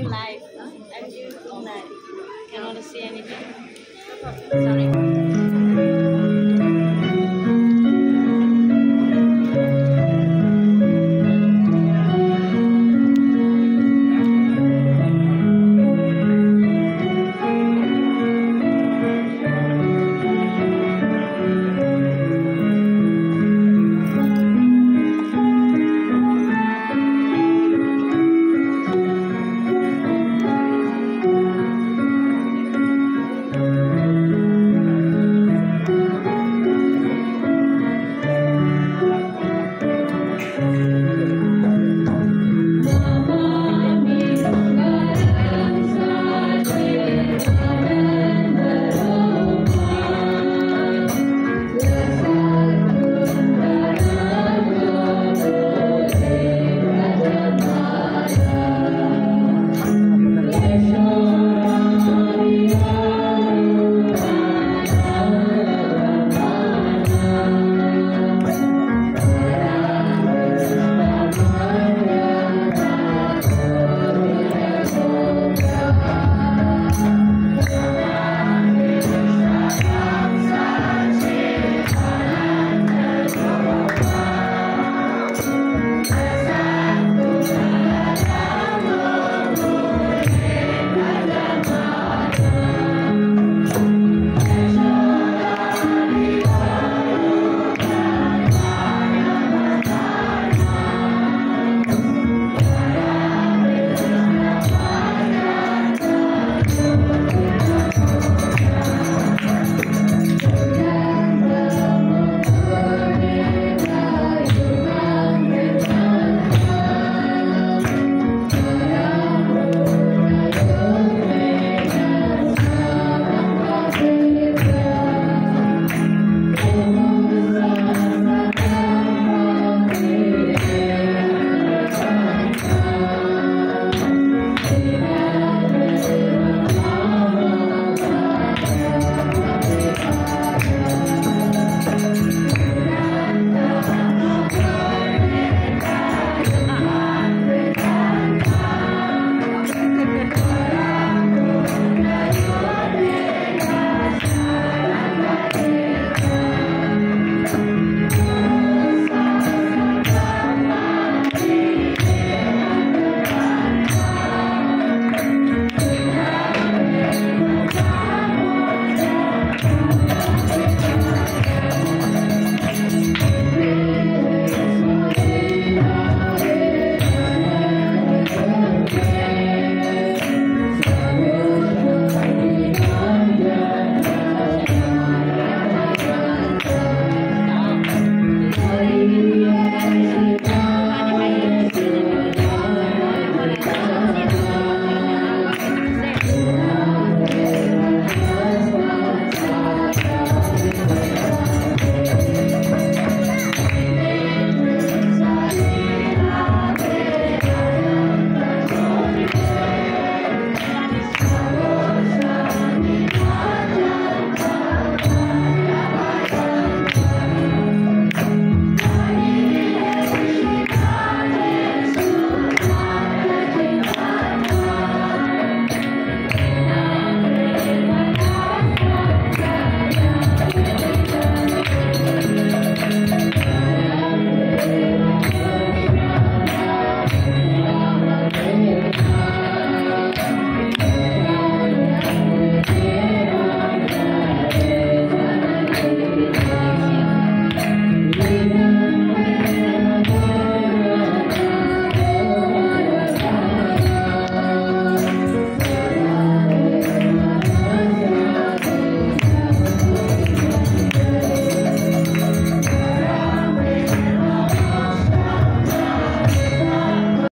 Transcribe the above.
doing live. I'm doing live. Cannot see anything. Sorry.